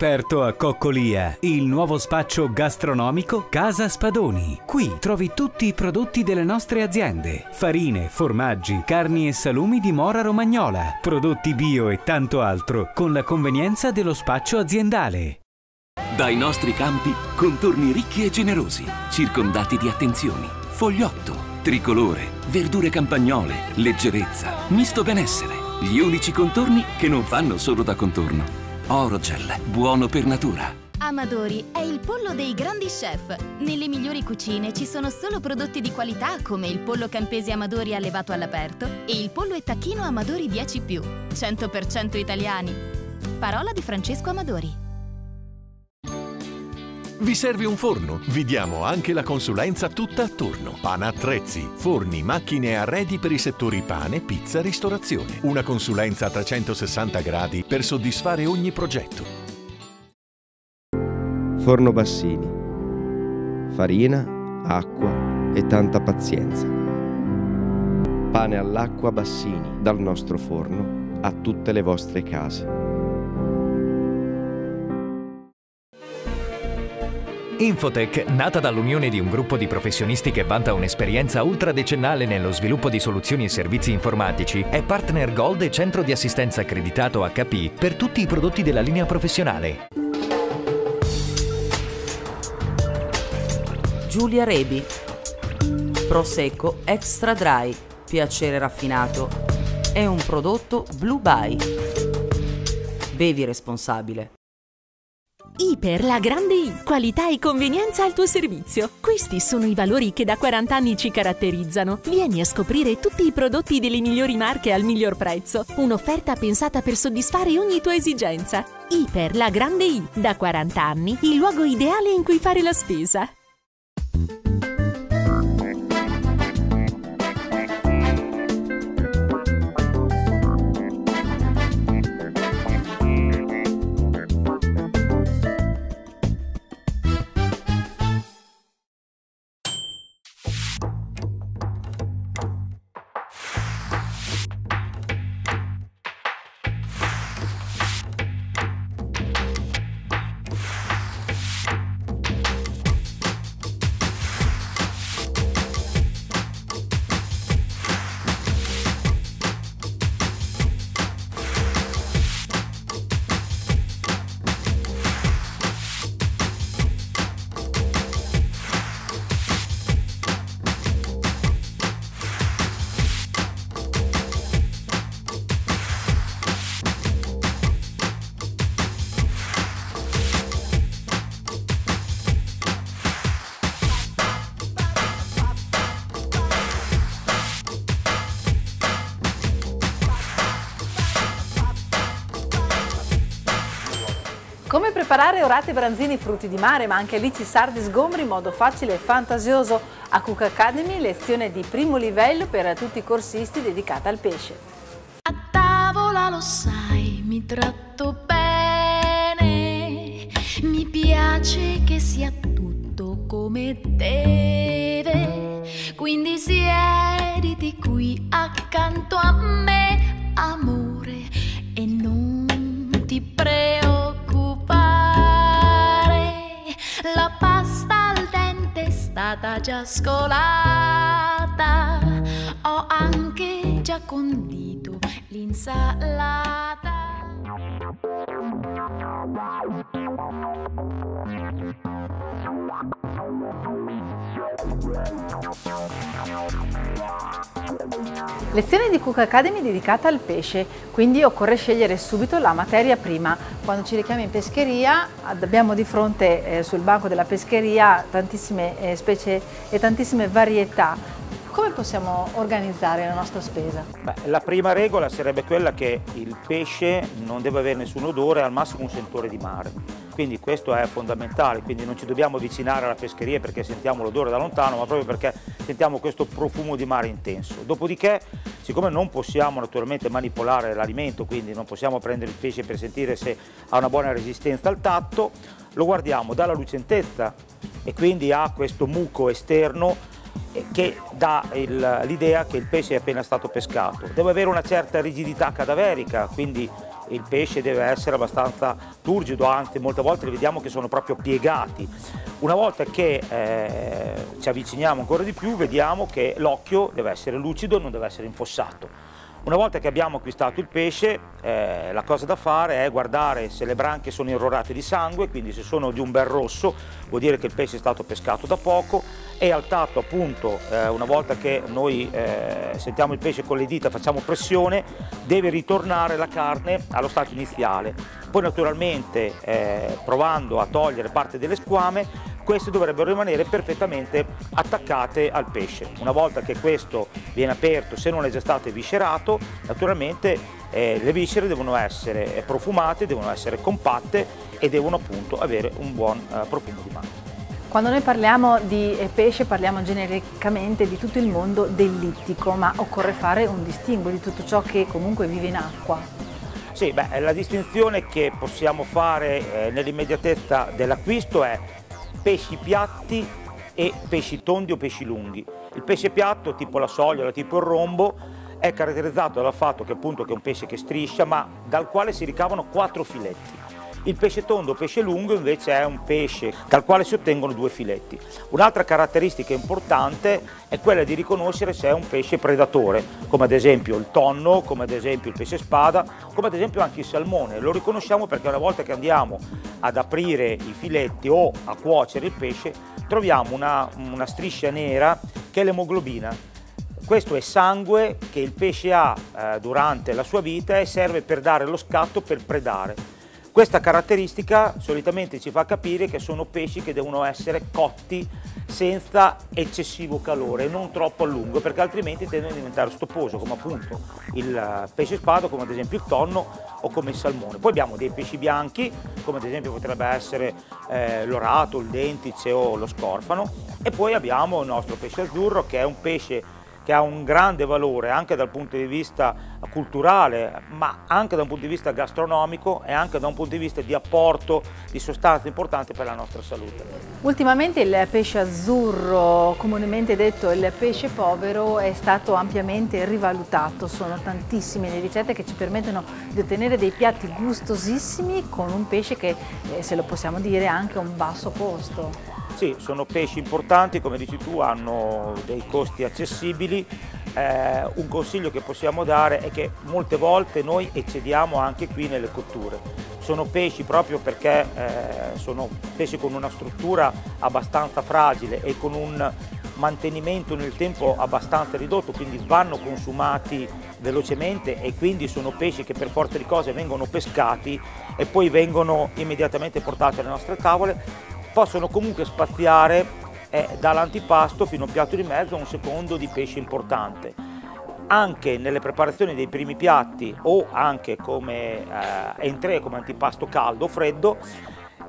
Aperto a Coccolia, il nuovo spaccio gastronomico Casa Spadoni. Qui trovi tutti i prodotti delle nostre aziende. Farine, formaggi, carni e salumi di Mora Romagnola, prodotti bio e tanto altro, con la convenienza dello spaccio aziendale. Dai nostri campi, contorni ricchi e generosi, circondati di attenzioni, fogliotto, tricolore, verdure campagnole, leggerezza, misto benessere. Gli unici contorni che non fanno solo da contorno. Orogel, buono per natura. Amadori è il pollo dei grandi chef. Nelle migliori cucine ci sono solo prodotti di qualità come il pollo campesi Amadori allevato all'aperto e il pollo e tacchino Amadori 10 100% italiani. Parola di Francesco Amadori. Vi serve un forno? Vi diamo anche la consulenza tutta attorno. Pana Attrezzi, forni, macchine e arredi per i settori pane, pizza, ristorazione. Una consulenza a 360 gradi per soddisfare ogni progetto. Forno Bassini. Farina, acqua e tanta pazienza. Pane all'acqua Bassini dal nostro forno a tutte le vostre case. Infotech, nata dall'unione di un gruppo di professionisti che vanta un'esperienza ultradecennale nello sviluppo di soluzioni e servizi informatici, è partner Gold e centro di assistenza accreditato HP per tutti i prodotti della linea professionale. Giulia Rebi. Prosecco Extra Dry. Piacere raffinato. È un prodotto Blue By Bevi responsabile Iper, la grande I, qualità e convenienza al tuo servizio. Questi sono i valori che da 40 anni ci caratterizzano. Vieni a scoprire tutti i prodotti delle migliori marche al miglior prezzo. Un'offerta pensata per soddisfare ogni tua esigenza. Iper, la grande I, da 40 anni, il luogo ideale in cui fare la spesa. Preparare orate branzini frutti di mare ma anche lici sardi sgombri in modo facile e fantasioso. A Cook Academy, lezione di primo livello per tutti i corsisti dedicata al pesce. A tavola lo sai, mi tratto bene, mi piace che sia tutto come deve, quindi siediti qui accanto a me, amore, stata già scolata, ho anche già condito l'insalata. Lezione di Cook Academy dedicata al pesce, quindi occorre scegliere subito la materia prima. Quando ci richiamo in pescheria abbiamo di fronte eh, sul banco della pescheria tantissime eh, specie e tantissime varietà. Come possiamo organizzare la nostra spesa? Beh, la prima regola sarebbe quella che il pesce non deve avere nessun odore, al massimo un sentore di mare. Quindi questo è fondamentale, quindi non ci dobbiamo avvicinare alla pescheria perché sentiamo l'odore da lontano, ma proprio perché sentiamo questo profumo di mare intenso. Dopodiché, siccome non possiamo naturalmente manipolare l'alimento, quindi non possiamo prendere il pesce per sentire se ha una buona resistenza al tatto, lo guardiamo dalla lucentezza e quindi ha questo muco esterno che dà l'idea che il pesce è appena stato pescato. Deve avere una certa rigidità cadaverica, quindi il pesce deve essere abbastanza turgido, anzi molte volte li vediamo che sono proprio piegati. Una volta che eh, ci avviciniamo ancora di più vediamo che l'occhio deve essere lucido, non deve essere infossato. Una volta che abbiamo acquistato il pesce, eh, la cosa da fare è guardare se le branche sono irrorate di sangue, quindi se sono di un bel rosso vuol dire che il pesce è stato pescato da poco, è altato appunto eh, una volta che noi eh, sentiamo il pesce con le dita, facciamo pressione, deve ritornare la carne allo stato iniziale. Poi naturalmente eh, provando a togliere parte delle squame queste dovrebbero rimanere perfettamente attaccate al pesce. Una volta che questo viene aperto, se non è già stato eviscerato, naturalmente eh, le viscere devono essere eh, profumate, devono essere compatte e devono appunto avere un buon eh, profumo di mano. Quando noi parliamo di eh, pesce parliamo genericamente di tutto il mondo dell'ittico, ma occorre fare un distinguo di tutto ciò che comunque vive in acqua. Sì, beh, la distinzione che possiamo fare eh, nell'immediatezza dell'acquisto è pesci piatti e pesci tondi o pesci lunghi. Il pesce piatto, tipo la soglia, tipo il rombo, è caratterizzato dal fatto che appunto che è un pesce che striscia, ma dal quale si ricavano quattro filetti. Il pesce tondo pesce lungo invece è un pesce dal quale si ottengono due filetti. Un'altra caratteristica importante è quella di riconoscere se è un pesce predatore, come ad esempio il tonno, come ad esempio il pesce spada, come ad esempio anche il salmone. Lo riconosciamo perché una volta che andiamo ad aprire i filetti o a cuocere il pesce, troviamo una, una striscia nera che è l'emoglobina. Questo è sangue che il pesce ha eh, durante la sua vita e serve per dare lo scatto per predare. Questa caratteristica solitamente ci fa capire che sono pesci che devono essere cotti senza eccessivo calore, non troppo a lungo, perché altrimenti tendono a diventare stopposo, come appunto il pesce spado, come ad esempio il tonno o come il salmone. Poi abbiamo dei pesci bianchi, come ad esempio potrebbe essere eh, l'orato, il dentice o lo scorfano, e poi abbiamo il nostro pesce azzurro, che è un pesce che ha un grande valore anche dal punto di vista culturale, ma anche da un punto di vista gastronomico e anche da un punto di vista di apporto di sostanze importanti per la nostra salute. Ultimamente il pesce azzurro, comunemente detto il pesce povero, è stato ampiamente rivalutato. Sono tantissime le ricette che ci permettono di ottenere dei piatti gustosissimi con un pesce che, eh, se lo possiamo dire, ha anche un basso costo. Sì, sono pesci importanti, come dici tu, hanno dei costi accessibili. Eh, un consiglio che possiamo dare è che molte volte noi eccediamo anche qui nelle cotture. Sono pesci proprio perché eh, sono pesci con una struttura abbastanza fragile e con un mantenimento nel tempo abbastanza ridotto, quindi vanno consumati velocemente e quindi sono pesci che per forza di cose vengono pescati e poi vengono immediatamente portati alle nostre tavole possono comunque spaziare eh, dall'antipasto fino a un piatto di mezzo a un secondo di pesce importante. Anche nelle preparazioni dei primi piatti o anche come eh, entrée, come antipasto caldo o freddo,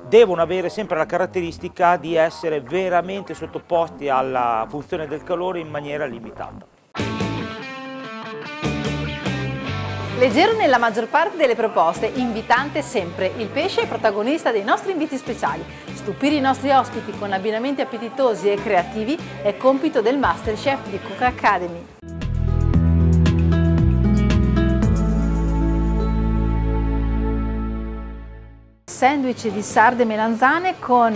devono avere sempre la caratteristica di essere veramente sottoposti alla funzione del calore in maniera limitata. Leggero nella maggior parte delle proposte, invitante sempre, il pesce è protagonista dei nostri inviti speciali. Stupire i nostri ospiti con abbinamenti appetitosi e creativi è compito del Masterchef di Cook Academy. Sandwich di sarde melanzane con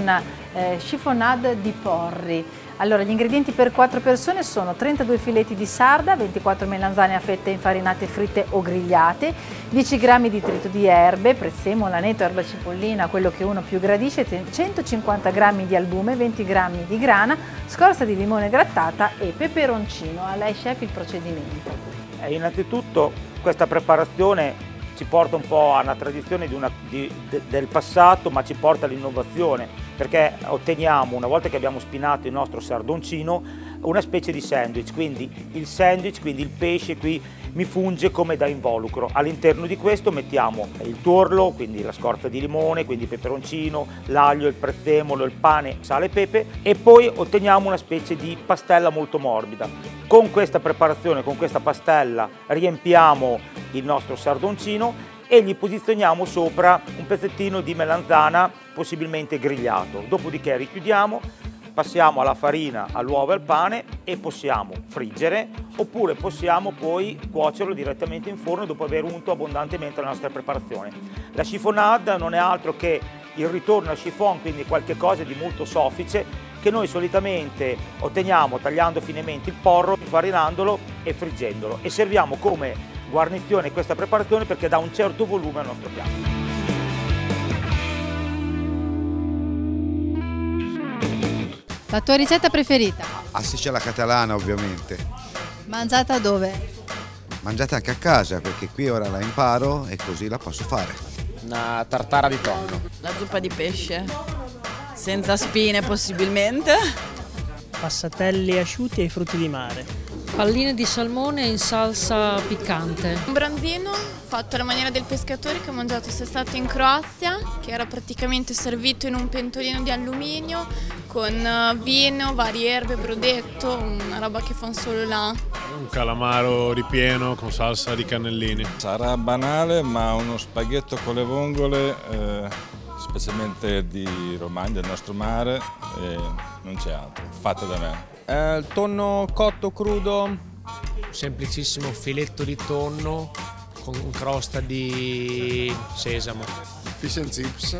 eh, chiffonade di porri. Allora, gli ingredienti per 4 persone sono 32 filetti di sarda, 24 melanzane a fette infarinate fritte o grigliate, 10 g di trito di erbe, prezzemolo, aneto, erba cipollina, quello che uno più gradisce, 150 g di albume, 20 g di grana, scorza di limone grattata e peperoncino. A lei chef il procedimento. Eh, innanzitutto questa preparazione ci porta un po' a una tradizione di una, di, de, del passato ma ci porta all'innovazione perché otteniamo una volta che abbiamo spinato il nostro sardoncino una specie di sandwich quindi il sandwich quindi il pesce qui mi funge come da involucro. All'interno di questo mettiamo il tuorlo quindi la scorza di limone quindi il peperoncino l'aglio il prezzemolo il pane sale e pepe e poi otteniamo una specie di pastella molto morbida. Con questa preparazione con questa pastella riempiamo il nostro sardoncino e gli posizioniamo sopra un pezzettino di melanzana possibilmente grigliato. Dopodiché richiudiamo, passiamo alla farina, all'uovo e al pane e possiamo friggere oppure possiamo poi cuocerlo direttamente in forno dopo aver unto abbondantemente la nostra preparazione. La chiffonade non è altro che il ritorno al chiffon, quindi qualche cosa di molto soffice che noi solitamente otteniamo tagliando finemente il porro, infarinandolo e friggendolo e serviamo come guarnizione questa preparazione perché dà un certo volume al nostro piatto. La tua ricetta preferita? Assisce alla catalana ovviamente. Mangiata dove? Mangiate anche a casa perché qui ora la imparo e così la posso fare. Una tartara di tonno. La zuppa di pesce, senza spine possibilmente. Passatelli asciutti e frutti di mare. Palline di salmone in salsa piccante. Un branzino fatto alla maniera del pescatore che ho mangiato quest'estate in Croazia, che era praticamente servito in un pentolino di alluminio con eh, vino, varie erbe, brodetto, una roba che fanno solo là. Un calamaro ripieno con salsa di cannellini. Sarà banale, ma uno spaghetto con le vongole, eh, specialmente di Romagna, del nostro mare, e non c'è altro, fatto da me. Eh, il tonno cotto crudo, semplicissimo filetto di tonno con crosta di sesamo. Fish and chips,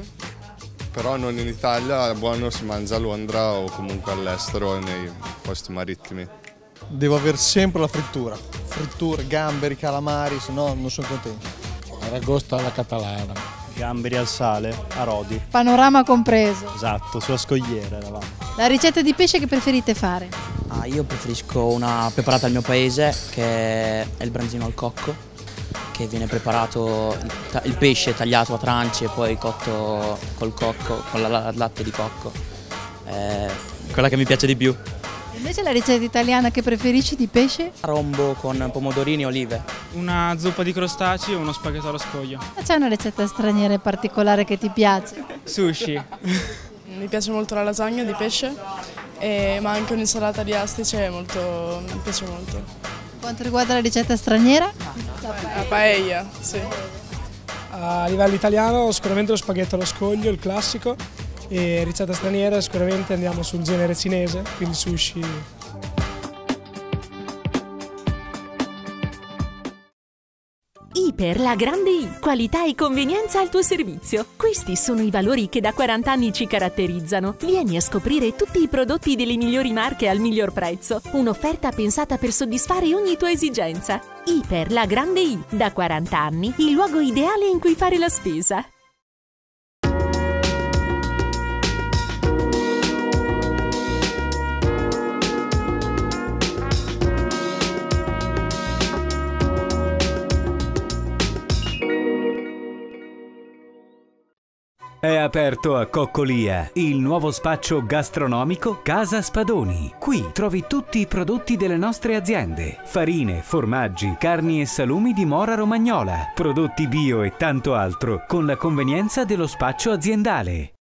però non in Italia, buono si mangia a Londra o comunque all'estero nei posti marittimi. Devo avere sempre la frittura, fritture, gamberi, calamari, se no non sono contento. Aragosta alla catalana. Gamberi al sale, a Rodi. Panorama compreso. Esatto, sulla scogliera eravamo. La ricetta di pesce che preferite fare? Ah, io preferisco una preparata al mio paese che è il branzino al cocco che viene preparato il pesce tagliato a tranci e poi cotto col cocco, con la latte di cocco. È quella che mi piace di più. Invece la ricetta italiana che preferisci di pesce? Rombo con pomodorini e olive. Una zuppa di crostacei o uno spaghetto allo scoglio. Ma c'è una ricetta straniera e particolare che ti piace? Sushi. mi piace molto la lasagna di pesce, e, ma anche un'insalata di astice molto, mi piace molto. Quanto riguarda la ricetta straniera? La paella, sì. A livello italiano sicuramente lo spaghetto allo scoglio, il classico, e ricetta straniera sicuramente andiamo sul genere cinese, quindi sushi. Iper, la grande I, qualità e convenienza al tuo servizio. Questi sono i valori che da 40 anni ci caratterizzano. Vieni a scoprire tutti i prodotti delle migliori marche al miglior prezzo. Un'offerta pensata per soddisfare ogni tua esigenza. Iper, la grande I, da 40 anni, il luogo ideale in cui fare la spesa. È aperto a Coccolia il nuovo spaccio gastronomico Casa Spadoni. Qui trovi tutti i prodotti delle nostre aziende: farine, formaggi, carni e salumi di Mora Romagnola, prodotti bio e tanto altro, con la convenienza dello spaccio aziendale.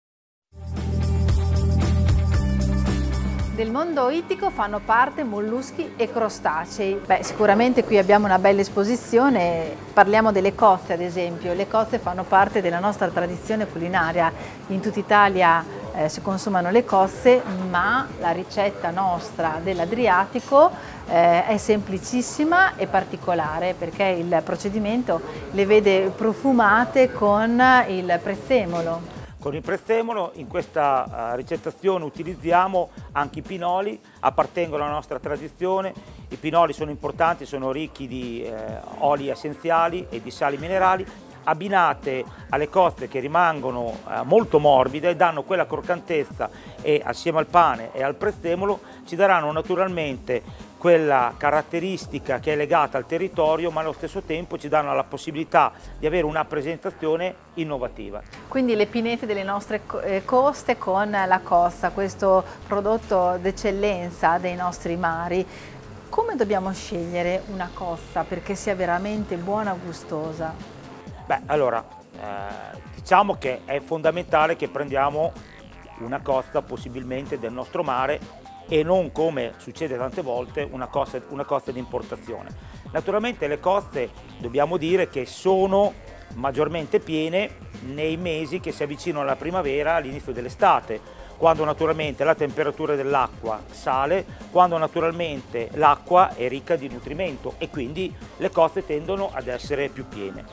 Del mondo ittico fanno parte molluschi e crostacei. Beh, sicuramente qui abbiamo una bella esposizione, parliamo delle cozze ad esempio. Le cozze fanno parte della nostra tradizione culinaria. In tutta Italia eh, si consumano le cozze, ma la ricetta nostra dell'Adriatico eh, è semplicissima e particolare perché il procedimento le vede profumate con il prezzemolo. Con il prezzemolo in questa uh, ricettazione utilizziamo anche i pinoli, appartengono alla nostra tradizione, i pinoli sono importanti, sono ricchi di eh, oli essenziali e di sali minerali, abbinate alle cozze che rimangono eh, molto morbide, danno quella croccantezza e assieme al pane e al prezzemolo ci daranno naturalmente quella caratteristica che è legata al territorio ma allo stesso tempo ci danno la possibilità di avere una presentazione innovativa. Quindi le pinete delle nostre eh, coste con la costa, questo prodotto d'eccellenza dei nostri mari. Come dobbiamo scegliere una costa perché sia veramente buona e gustosa? Beh, allora, eh, diciamo che è fondamentale che prendiamo una costa possibilmente del nostro mare e non come succede tante volte una costa, una costa di importazione. Naturalmente le coste dobbiamo dire che sono maggiormente piene nei mesi che si avvicinano alla primavera, all'inizio dell'estate, quando naturalmente la temperatura dell'acqua sale, quando naturalmente l'acqua è ricca di nutrimento e quindi le coste tendono ad essere più piene.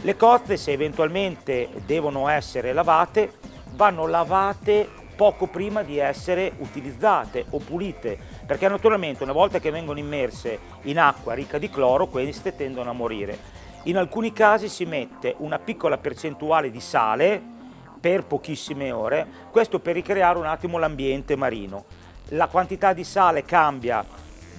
Le coste se eventualmente devono essere lavate vanno lavate poco prima di essere utilizzate o pulite perché naturalmente una volta che vengono immerse in acqua ricca di cloro queste tendono a morire. In alcuni casi si mette una piccola percentuale di sale per pochissime ore, questo per ricreare un attimo l'ambiente marino. La quantità di sale cambia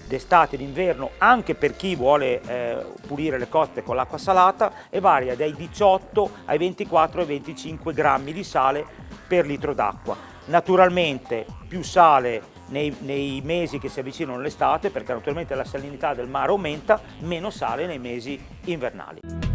d'estate e d'inverno anche per chi vuole eh, pulire le coste con l'acqua salata e varia dai 18 ai 24 ai 25 grammi di sale per litro d'acqua. Naturalmente più sale nei, nei, mesi che si avvicinano all'estate perché naturalmente la salinità del mare aumenta, meno sale nei mesi invernali.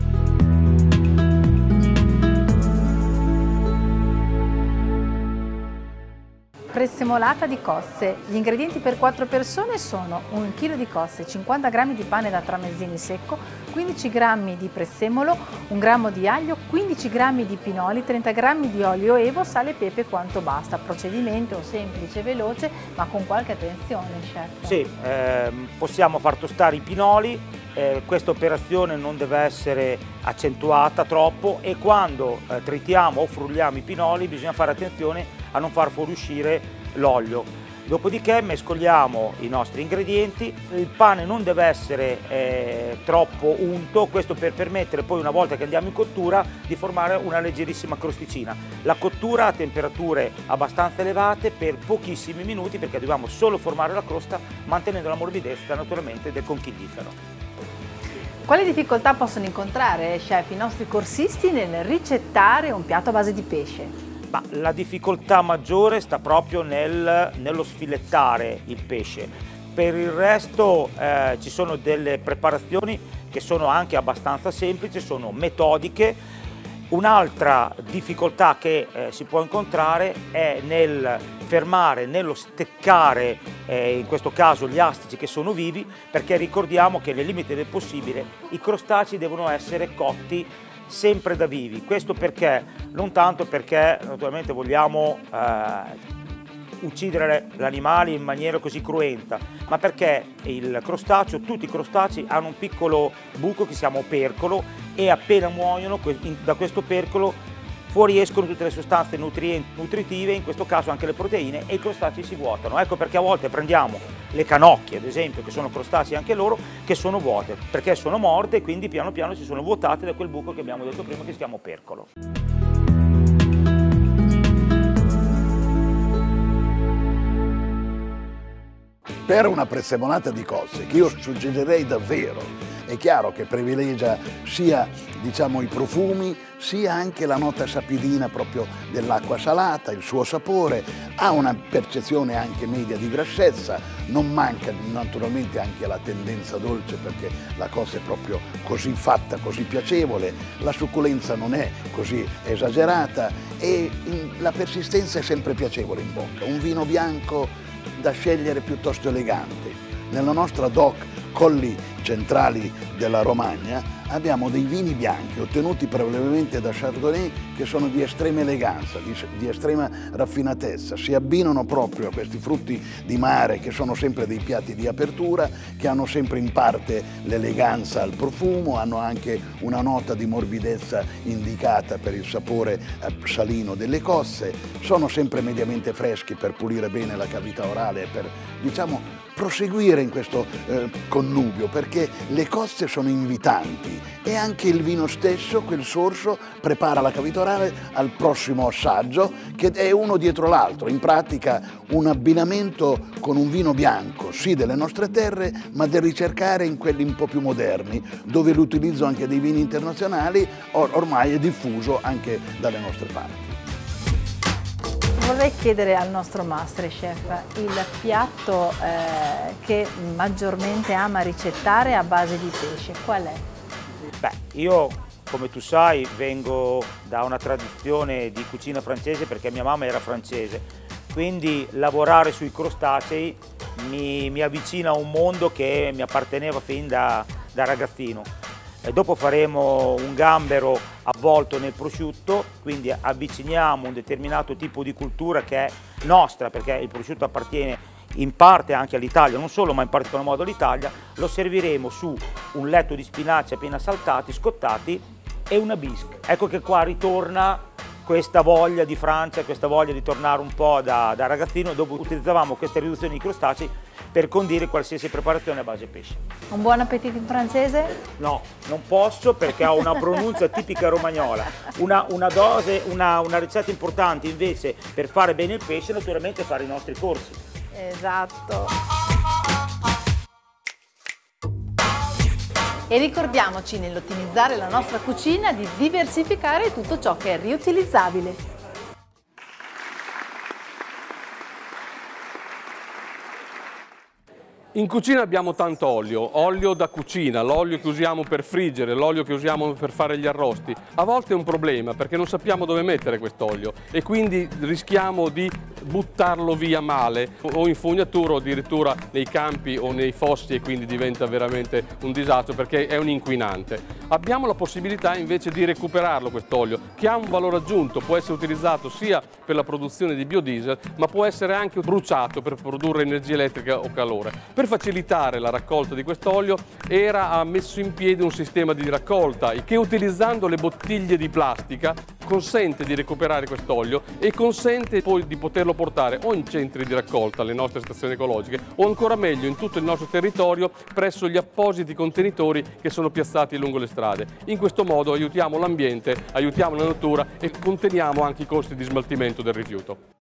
Presemolata di cosse. Gli ingredienti per 4 persone sono 1 kg di cosse, 50 g di pane da tramezzini secco, 15 g di presemolo, 1 g di aglio, 15 g di pinoli, 30 g di olio evo, sale e pepe quanto basta. Procedimento semplice veloce ma con qualche attenzione chef. Sì, ehm, possiamo far tostare i pinoli, eh, questa operazione non deve essere accentuata troppo e quando eh, tritiamo o frulliamo i pinoli bisogna fare attenzione a non far fuoriuscire l'olio. Dopodiché mescoliamo i nostri ingredienti, il pane non deve essere eh, troppo unto, questo per permettere poi una volta che andiamo in cottura di formare una leggerissima crosticina. La cottura a temperature abbastanza elevate per pochissimi minuti perché dobbiamo solo formare la crosta mantenendo la morbidezza naturalmente del conchiglifero. Quali difficoltà possono incontrare, chef, i nostri corsisti nel ricettare un piatto a base di pesce? Ma la difficoltà maggiore sta proprio nel, nello sfilettare il pesce. Per il resto eh, ci sono delle preparazioni che sono anche abbastanza semplici, sono metodiche. Un'altra difficoltà che eh, si può incontrare è nel fermare, nello steccare, eh, in questo caso gli astici che sono vivi, perché ricordiamo che nel limite del possibile i crostacei devono essere cotti sempre da vivi. Questo perché? Non tanto perché naturalmente vogliamo eh, uccidere l'animale in maniera così cruenta, ma perché il crostaceo, tutti i crostacei hanno un piccolo buco che si chiama opercolo e appena muoiono da questo percolo fuoriescono tutte le sostanze nutritive, in questo caso anche le proteine, e i crostacei si vuotano. Ecco perché a volte prendiamo le canocchie, ad esempio, che sono crostacei anche loro, che sono vuote, perché sono morte e quindi piano piano si sono vuotate da quel buco che abbiamo detto prima che si chiama percolo. Per una presemonata di cose, che io suggerirei davvero, è chiaro che privilegia sia diciamo, i profumi, sia anche la nota sapidina proprio dell'acqua salata, il suo sapore, ha una percezione anche media di grassezza, non manca naturalmente anche la tendenza dolce perché la cosa è proprio così fatta, così piacevole, la succulenza non è così esagerata e la persistenza è sempre piacevole in bocca, un vino bianco da scegliere piuttosto elegante. Nella nostra DOC Colli centrali della Romagna abbiamo dei vini bianchi ottenuti probabilmente da Chardonnay che sono di estrema eleganza, di, di, estrema raffinatezza, si abbinano proprio a questi frutti di mare che sono sempre dei piatti di apertura, che hanno sempre in parte l'eleganza al profumo, hanno anche una nota di morbidezza indicata per il sapore eh, salino delle cosse, sono sempre mediamente freschi per pulire bene la cavità orale e per diciamo proseguire in questo eh, connubio perché le coste sono invitanti e anche il vino stesso, quel sorso, prepara la cavità orale al prossimo assaggio che è uno dietro l'altro, in pratica un abbinamento con un vino bianco, sì delle nostre terre, ma del ricercare in quelli un po' più moderni, dove l'utilizzo anche dei vini internazionali or ormai è diffuso anche dalle nostre parti. Vorrei chiedere al nostro Masterchef il piatto eh, che maggiormente ama ricettare a base di pesce, qual è? Beh, io come tu sai vengo da una tradizione di cucina francese perché mia mamma era francese, quindi lavorare sui crostacei mi, mi avvicina a un mondo che mi apparteneva fin da, da ragazzino. E dopo faremo un gambero avvolto nel prosciutto, quindi avviciniamo un determinato tipo di cultura che è nostra, perché il prosciutto appartiene in parte anche all'Italia, non solo ma in particolar modo all'Italia, lo serviremo su un letto di spinaci appena saltati, scottati e una bisque. Ecco che qua ritorna questa voglia di Francia, questa voglia di tornare un po' da, da ragazzino, dove utilizzavamo queste riduzioni di crostacei per condire qualsiasi preparazione a base pesce. Un buon appetito in francese? No, non posso perché ho una pronuncia tipica romagnola. Una, una dose, una, una ricetta importante invece per fare bene il pesce naturalmente è fare i nostri corsi. Esatto. E ricordiamoci nell'ottimizzare la nostra cucina di diversificare tutto ciò che è riutilizzabile. In cucina abbiamo tanto olio, olio da cucina, l'olio che usiamo per friggere, l'olio che usiamo per fare gli arrosti. A volte è un problema perché non sappiamo dove mettere quest'olio e quindi rischiamo di buttarlo via male o in fognatura o addirittura nei campi o nei fossi e quindi diventa veramente un disastro perché è un inquinante. Abbiamo la possibilità invece di recuperarlo quest'olio che ha un valore aggiunto, può essere utilizzato sia per la produzione di biodiesel ma può essere anche bruciato per produrre energia elettrica o calore. Per facilitare la raccolta di quest'olio era messo in piedi un sistema di raccolta che utilizzando le bottiglie di plastica consente di recuperare quest'olio e consente poi di poterlo portare o in centri di raccolta, alle nostre stazioni ecologiche, o ancora meglio in tutto il nostro territorio presso gli appositi contenitori che sono piazzati lungo le strade. In questo modo aiutiamo l'ambiente, aiutiamo la natura e conteniamo anche i costi di smaltimento del rifiuto.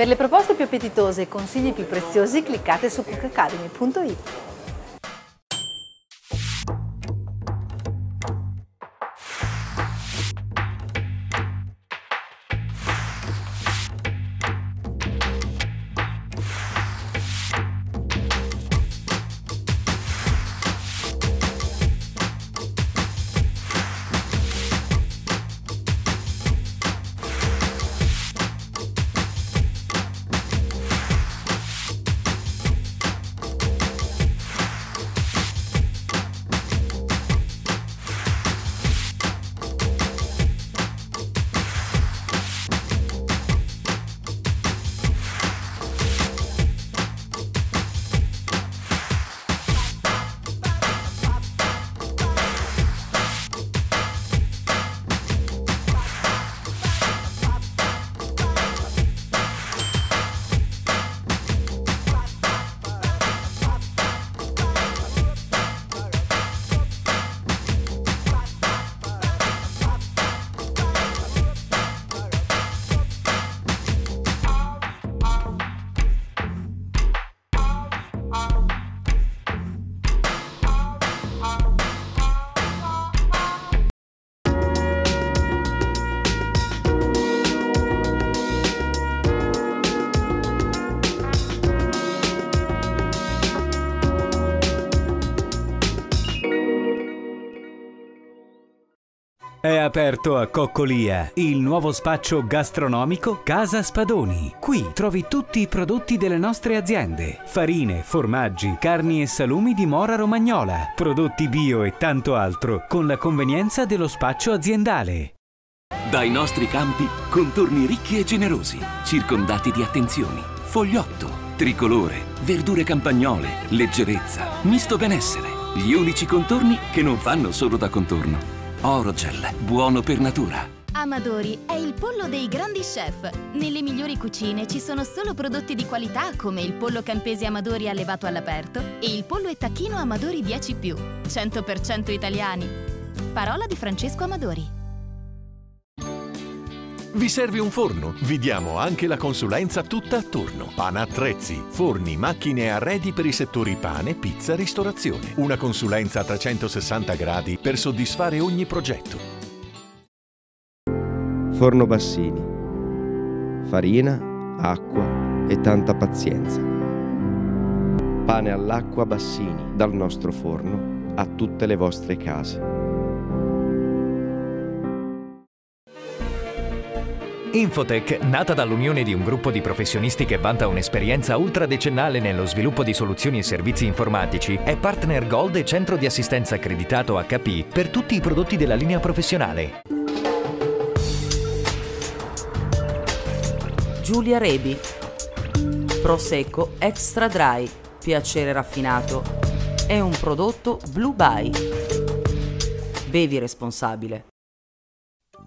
Per le proposte più appetitose e consigli più preziosi cliccate su cookacademy.it. È aperto a Coccolia il nuovo spaccio gastronomico Casa Spadoni. Qui trovi tutti i prodotti delle nostre aziende: farine, formaggi, carni e salumi di Mora Romagnola, prodotti bio e tanto altro, con la convenienza dello spaccio aziendale. Dai nostri campi, contorni ricchi e generosi, circondati di attenzioni, fogliotto, tricolore, verdure campagnole, leggerezza, misto benessere. Gli unici contorni che non fanno solo da contorno. Orogel, buono per natura. Amadori è il pollo dei grandi chef. Nelle migliori cucine ci sono solo prodotti di qualità come il pollo campese Amadori allevato all'aperto e il pollo e tacchino Amadori 10+, 100% italiani. Parola di Francesco Amadori. Vi serve un forno? Vi diamo anche la consulenza tutta attorno. Pana Attrezzi, forni, macchine e arredi per i settori pane, pizza, ristorazione. Una consulenza a 360 gradi per soddisfare ogni progetto. Forno Bassini. Farina, acqua e tanta pazienza. Pane all'acqua Bassini, dal nostro forno a tutte le vostre case. Infotech, nata dall'unione di un gruppo di professionisti che vanta un'esperienza ultradecennale nello sviluppo di soluzioni e servizi informatici, è partner Gold e centro di assistenza accreditato HP per tutti i prodotti della linea professionale. Giulia Rebi. Prosecco Extra Dry. Piacere raffinato. È un prodotto Blue By. Bevi responsabile.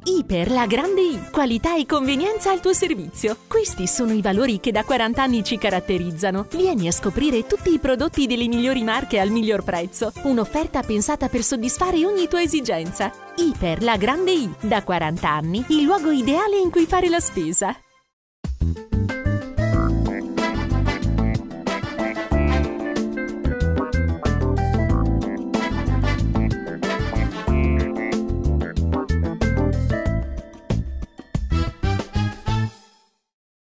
Iper, la grande I, qualità e convenienza al tuo servizio. Questi sono i valori che da 40 anni ci caratterizzano. Vieni a scoprire tutti i prodotti delle migliori marche al miglior prezzo. Un'offerta pensata per soddisfare ogni tua esigenza. Iper, la grande I, da 40 anni, il luogo ideale in cui fare la spesa.